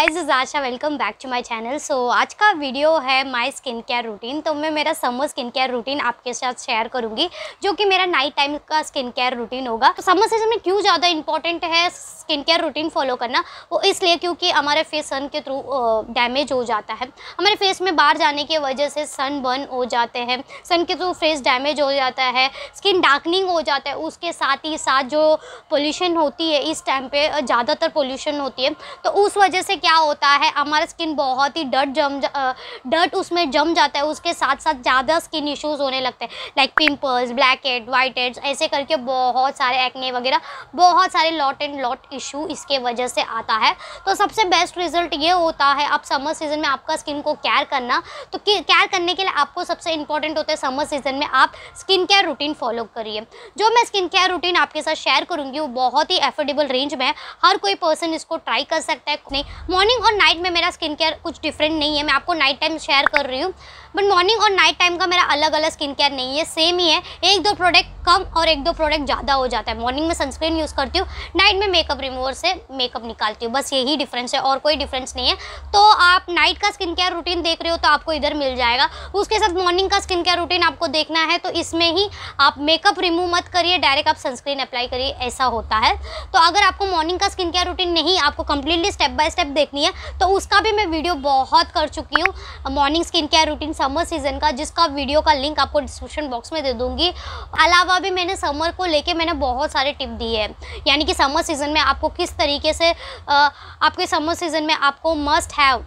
Guys is Asha welcome back to my channel so आज का video है my skin care routine तो मैं मेरा समर स्किन केयर रूटीन आपके साथ शेयर करूँगी, जो कि मेरा नाइट टाइम का स्किन केयर रूटीन होगा। तो समर सीज़न में क्यों ज़्यादा इंपॉर्टेंट है स्किन केयर रूटीन फॉलो करना? वो इसलिए क्योंकि हमारे फेस सन के थ्रू डैमेज हो जाता है। हमारे फेस में बाहर जाने की वजह से सन बर्न हो जाते हैं। सन के थ्रू फेस डैमेज हो जाता है। स्किन डार्कनिंग हो जाता है। उसके साथ ही साथ जो पोल्यूशन होती है, इस टाइम पर ज़्यादातर पोल्यूशन होती है। तो उस वजह से क्या होता है? हमारा स्किन बहुत ही डर्ट जम डर्ट उसमें जम जाता है, उसके साथ साथ ज़्यादा स्किन इश्यूज़ होने लगते हैं। Like pimples black head white heads ऐसे करके बहुत सारे एक्ने वगैरह, बहुत सारे लॉट एंड लॉट इशू इसके वजह से आता है। तो सबसे बेस्ट रिज़ल्ट ये होता है, आप समर सीज़न में आपका स्किन को केयर करना तो केयर करने के लिए आपको सबसे इंपॉर्टेंट होता है समर सीज़न में आप स्किन केयर रूटीन फॉलो करिए। जो मैं स्किन केयर रूटीन आपके साथ शेयर करूँगी, वो बहुत ही एफोर्डेबल रेंज में है। हर कोई पर्सन इसको ट्राई कर सकता है, नहीं मॉर्निंग और नाइट में मेरा स्किन केयर कुछ डिफरेंट नहीं है। मैं आपको नाइट टाइम शेयर कर रही हूँ। बट मॉर्निंग और नाइट टाइम का मेरा अलग अलग स्किन केयर नहीं है सेम ही है। एक दो प्रोडक्ट कम और एक दो प्रोडक्ट ज़्यादा हो जाता है। मॉर्निंग में सनस्क्रीन यूज़ करती हूँ नाइट में मेकअप रिमूवर से मेकअप निकालती हूँ। बस यही डिफरेंस है और कोई डिफरेंस नहीं है। तो आप नाइट का स्किन केयर रूटीन देख रहे हो तो आपको इधर मिल जाएगा। उसके साथ मॉर्निंग का स्किन केयर रूटीन आपको देखना है तो इसमें ही आप मेकअप रिमूव मत करिए डायरेक्ट आप सनस्क्रीन अप्लाई करिए, ऐसा होता है। तो अगर आपको मॉर्निंग का स्किन केयर रूटीन नहीं, आपको कंप्लीटली स्टेप बाय स्टेप देखनी है तो उसका भी मैं वीडियो बहुत कर चुकी हूँ। Morning skin care routine summer season का, जिसका वीडियो का लिंक आपको डिस्क्रिप्शन बॉक्स में दे दूँगी। अलावा भी मैंने समर को लेके मैंने बहुत सारे टिप दिए हैं। यानी कि समर सीज़न में आपको किस तरीके से आपके समर सीज़न में आपको मस्ट हैव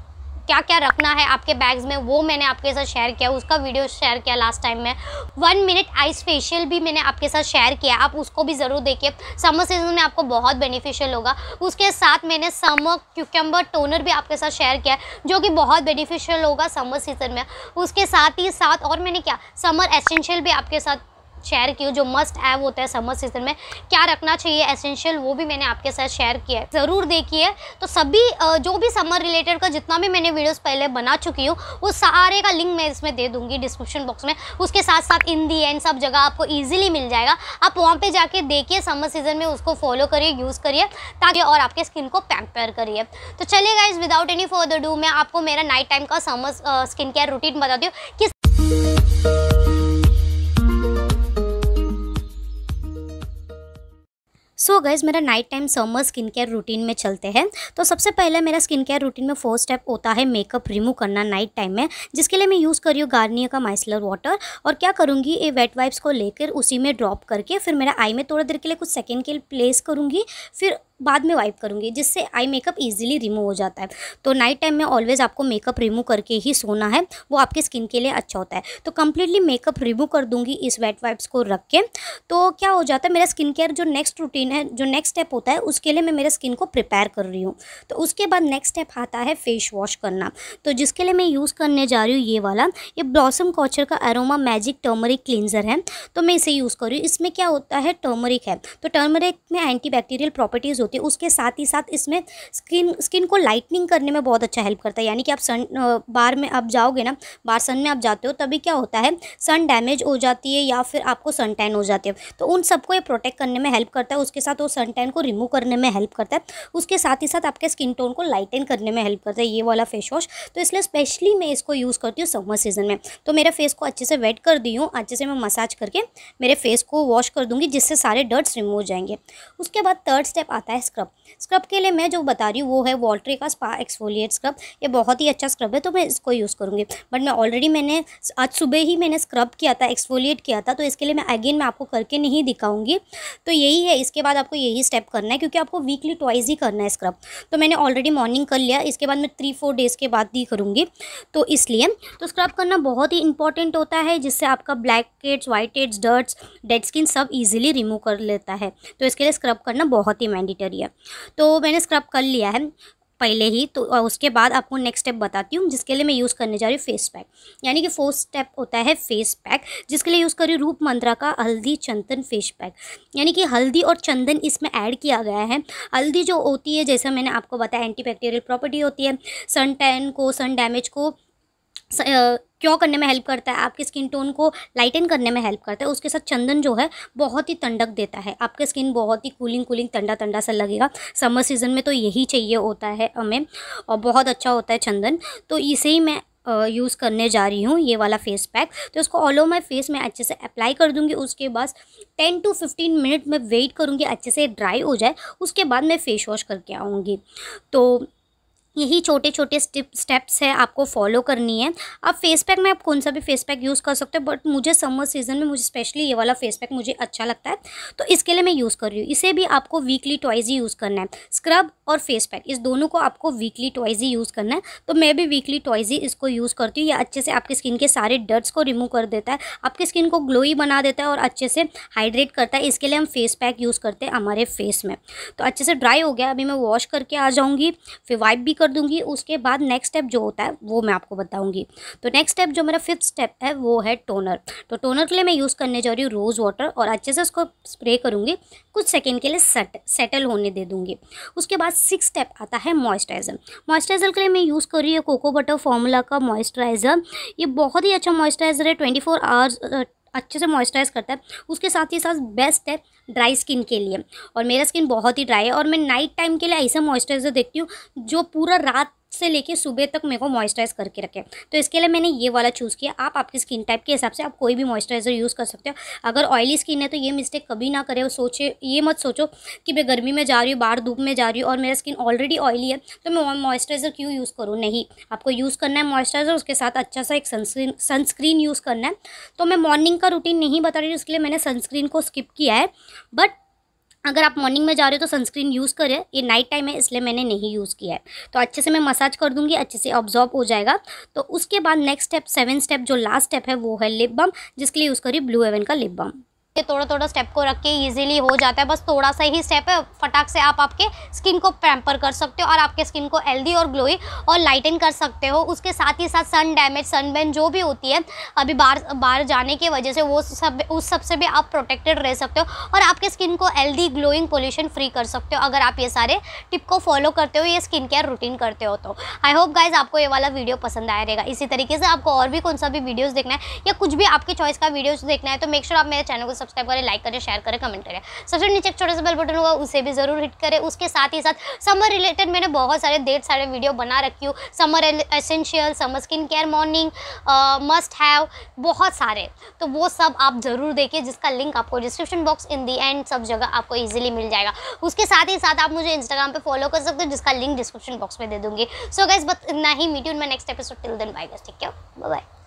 क्या क्या रखना है आपके बैग्स में, वो मैंने आपके साथ शेयर किया, उसका वीडियो शेयर किया लास्ट टाइम में। वन मिनट आइस फेशियल भी मैंने आपके साथ शेयर किया, आप उसको भी ज़रूर देखिए। समर सीज़न में आपको बहुत बेनिफिशियल होगा। उसके साथ मैंने समर क्यूकम्बर टोनर भी आपके साथ शेयर किया, जो कि बहुत बेनिफिशियल होगा समर सीज़न में। उसके साथ ही साथ और मैंने क्या समर एसेंशियल भी आपके साथ शेयर की हूँ जो मस्ट हैव होता है समर सीज़न में, क्या रखना चाहिए एसेंशियल वो भी मैंने आपके साथ शेयर किया है। ज़रूर देखिए तो सभी जो भी समर रिलेटेड का जितना भी मैंने वीडियोस पहले बना चुकी हूँ, वो सारे का लिंक मैं इसमें दे दूँगी डिस्क्रिप्शन बॉक्स में। उसके साथ साथ इन दी एंड सब जगह आपको ईजिली मिल जाएगा। आप वहाँ पर जाके देखिए समर सीज़न में, उसको फॉलो करिए यूज़ करिए, ताकि और आपके स्किन को पैम्पेयर करिए। तो चलिए guys without any further do मैं आपको मेरा नाइट टाइम का समर स्किन केयर रूटीन बताती हूँ। किस सो so गैज़ मेरा night time summer skin care routine में चलते हैं। तो सबसे पहले मेरा स्किन केयर रूटीन में फ़र्स्ट स्टेप होता है मेकअप रिमूव करना नाइट टाइम में, जिसके लिए मैं यूज़ कर रही हूँ गार्नियर का माइसलर वाटर और क्या करूँगी, ये वेट वाइप्स को लेकर उसी में ड्रॉप करके फिर मेरा आई में थोड़ा देर के लिए कुछ सेकेंड के लिए प्लेस करूँगी। फिर बाद में वाइप करूँगी, जिससे आई मेकअप ईजिली रिमूव हो जाता है। तो नाइट टाइम में ऑलवेज़ आपको मेकअप रिमूव करके ही सोना है, वो आपके स्किन के लिए अच्छा होता है। तो कम्प्लीटली मेकअप रिमूव कर दूँगी इस वेट वाइप्स को रख के। तो क्या हो जाता है, मेरा स्किन केयर जो नेक्स्ट रूटीन है, जो नेक्स्ट स्टेप होता है, उसके लिए मैं मेरे स्किन को प्रिपेयर कर रही हूँ। तो उसके बाद नेक्स्ट स्टेप आता है फेस वॉश करना। तो जिसके लिए मैं यूज़ करने जा रही हूँ, ये वाला, ये ब्लॉसम कॉचर का एरोमा मैजिक टर्मरिक क्लिनजर है। तो मैं इसे यूज़ कर रही हूँ। इसमें क्या होता है टर्मरिक है। तो टर्मरिक में एंटी प्रॉपर्टीज़ होती है। उसके साथ ही साथ इसमें स्किन स्किन को लाइटनिंग करने में बहुत अच्छा हेल्प करता है। यानी कि आप सन बार में आप जाओगे ना, बार सन में आप जाते हो, तभी क्या होता है, सन डैमेज हो जाती है या फिर आपको सन टैन हो जाती है। तो उन सबको ये प्रोटेक्ट करने में हेल्प करता है। उसके साथ वो सन टैन को रिमूव करने में हेल्प करता है। उसके साथ ही साथ आपके स्किन टोन को लाइटन करने में हेल्प करता है। ये वाला फेस वॉश तो इसलिए स्पेशली मैं इसको यूज़ करती हूँ समर सीज़न में। तो मेरे फेस को अच्छे से वेट कर दी हूँ। अच्छे से मैं मसाज करके मेरे फेस को वॉश कर दूँगी, जिससे सारे डर्ट्स रिमूव हो जाएँगे। उसके बाद थर्ड स्टेप आता है स्क्रब स्क्रब के लिए मैं जो बता रही हूँ, वो है वॉल्ट्री का स्पा एक्सफोलिएट स्क्रब ये बहुत ही अच्छा स्क्रब है तो मैं इसको यूज़ करूँगी। बट मैं ऑलरेडी मैंने आज सुबह ही मैंने स्क्रब किया था एक्सफोलिएट किया था तो इसके लिए मैं अगेन मैं आपको करके नहीं दिखाऊँगी। तो यही है, इसके बाद आपको यही स्टेप करना है, क्योंकि आपको वीकली ट्वाइस ही करना है स्क्रब तो मैंने ऑलरेडी मॉर्निंग कर लिया, इसके बाद मैं थ्री फोर डेज़ के बाद ही करूँगी। तो इसलिए तो स्क्रब करना बहुत ही इंपॉर्टेंट होता है, जिससे आपका black heads white heads dirts dead skin सब ईजिली रिमूव कर लेता है। तो इसके लिए स्क्रब करना बहुत ही मैंडेटरी है। तो मैंने स्क्रब कर लिया है पहले ही तो उसके बाद आपको नेक्स्ट स्टेप बताती हूँ, जिसके लिए मैं यूज़ करने जा रही हूँ फेस पैक यानी कि फोर्थ स्टेप होता है फेस पैक जिसके लिए यूज़ कर रही हूँ रूप मंत्रा का हल्दी चंदन फेस पैक यानी कि हल्दी और चंदन इसमें ऐड किया गया है। हल्दी जो होती है, जैसा मैंने आपको बताया एंटी प्रॉपर्टी होती है सन टैन को सन डैमेज को क्यों करने में हेल्प करता है? आपके स्किन टोन को लाइटन करने में हेल्प करता है। उसके साथ चंदन जो है, बहुत ही ठंडक देता है। आपके स्किन बहुत ही कूलिंग कूलिंग ठंडा ठंडा सा लगेगा। समर सीज़न में तो यही चाहिए होता है हमें और बहुत अच्छा होता है चंदन। तो इसे ही मैं यूज़ करने जा रही हूँ, ये वाला फेस पैक तो इसको ऑल ओवर माई फेस में अच्छे से अप्लाई कर दूँगी। उसके बाद टेन टू फिफ्टीन मिनट में वेट करूँगी अच्छे से ड्राई हो जाए। उसके बाद मैं फेस वॉश करके आऊँगी। तो यही छोटे छोटे स्टेप स्टेप्स है आपको फॉलो करनी है। अब फेस पैक में आप कौन सा भी फेस पैक यूज़ कर सकते हो बट मुझे समर सीज़न में, मुझे स्पेशली ये वाला फेस पैक मुझे अच्छा लगता है। तो इसके लिए मैं यूज़ कर रही हूँ। इसे भी आपको वीकली ट्वाइज ही यूज़ करना है। स्क्रब और फेस पैक इस दोनों को आपको वीकली ट्वाइज ही यूज़ करना है। तो मैं भी वीकली ट्वाइज ही इसको यूज़ करती हूँ। ये अच्छे से आपकी स्किन के सारे डर्ट्स को रिमूव कर देता है। आपकी स्किन को ग्लोई बना देता है और अच्छे से हाइड्रेट करता है। इसके लिए हम फेस पैक यूज़ करते हैं हमारे फेस में। तो अच्छे से ड्राई हो गया। अभी मैं वॉश करके आ जाऊँगी। फिर वाइप भी कर दूँगी, उसके बाद नेक्स्ट स्टेप जो होता है, वो मैं आपको बताऊँगी। तो नेक्स्ट स्टेप जो मेरा फिफ्थ स्टेप है, वो है टोनर तो टोनर के लिए मैं यूज़ करने जा रही हूँ रोज़ वाटर और अच्छे से उसको स्प्रे करूँगी। कुछ सेकेंड के लिए सेट सेटल होने दे दूँगी। उसके बाद सिक्स स्टेप आता है मॉइस्चराइज़र मॉइस्चराइज़र के लिए मैं यूज़ कर रही हूँ कोको बटर फॉर्मूला का मॉइस्चराइज़र ये बहुत ही अच्छा मॉइस्चराइज़र है ट्वेंटी फोर आवर्स अच्छे से मॉइस्चराइज करता है, उसके साथ ही साथ बेस्ट है ड्राई स्किन के लिए। और मेरा स्किन बहुत ही ड्राई है और मैं नाइट टाइम के लिए ऐसा मॉइस्चराइज़र देखती हूँ, जो पूरा रात से लेके सुबह तक मेरे को मॉइस्चराइज करके रखे। तो इसके लिए मैंने ये वाला चूज़ किया। आप आपकी स्किन टाइप के हिसाब से आप कोई भी मॉइस्चराइज़र यूज़ कर सकते हो। अगर ऑयली स्किन है तो ये मिस्टेक कभी ना करे। सोचे, ये मत सोचो कि मैं गर्मी में जा रही हूँ, बाहर धूप में जा रही हूँ और मेरा स्किन ऑलरेडी ऑयली है तो मैं मॉइस्चराइज़र क्यों यूज़ करूँ? नहीं। आपको यूज़ करना है मॉइस्चराइज़र उसके साथ अच्छा सा एक सनस्क्रीन सनस्क्रीन यूज़ करना है। तो मैं मॉर्निंग का रूटीन नहीं बता रही हूँ लिए मैंने सनस्क्रीन को स्किप किया है। बट अगर आप मॉर्निंग में जा रहे हो तो सनस्क्रीन यूज़ करें। ये नाइट टाइम है, इसलिए मैंने नहीं यूज़ किया है। तो अच्छे से मैं मसाज कर दूँगी, अच्छे से ऑब्जॉर्व हो जाएगा। तो उसके बाद नेक्स्ट स्टेप सेवन स्टेप जो लास्ट स्टेप है, वो है लिप बम जिसके लिए यूज़ करी ब्लू एवन का लिप बम ये थोड़ा थोड़ा स्टेप को रख के इजीली हो जाता है। बस थोड़ा सा ही स्टेप है, फटाक से आप आपके स्किन को पैम्पर कर सकते हो और आपके स्किन को हेल्दी और ग्लोई और लाइटन कर सकते हो। उसके साथ ही साथ सन डैमेज सनबैन जो भी होती है, अभी बाहर बाहर जाने की वजह से वो सब, उस सबसे भी आप प्रोटेक्टेड रह सकते हो और आपके स्किन को हेल्दी ग्लोइंग पोल्यूशन फ्री कर सकते हो। अगर आप ये सारे टिप को फॉलो करते हो, ये स्किन केयर रूटीन करते हो तो। आई होप गाइज़ आपको ये वाला वीडियो पसंद आया रहेगा। इसी तरीके से आपको और भी कौन सा भी वीडियोज़ देखना है या कुछ भी आपके चॉइस का वीडियोज़ देखना है तो मेक श्योर आप मेरे चैनल को सब्सक्राइब करें लाइक करें शेयर करें कमेंट करें। सबसे नीचे एक छोटा सा बेल बटन होगा, उसे भी ज़रूर हिट करें। उसके साथ ही साथ समर रिलेटेड मैंने बहुत सारे डेढ़ सारे वीडियो बना रखी हूँ। Summer essential summer skin care morning must have बहुत सारे। तो वो सब आप ज़रूर देखिए जिसका लिंक आपको description box in the end सब जगह आपको ईजिली मिल जाएगा। उसके साथ ही साथ आप मुझे इंस्टाग्राम पर फॉलो कर सकते हो, जिसका लिंक डिस्क्रिप्शन बॉक्स में दे दूँगी। सो गाइज़ बस इतना ही meet you in next episode till then bye guys ठीक है बाय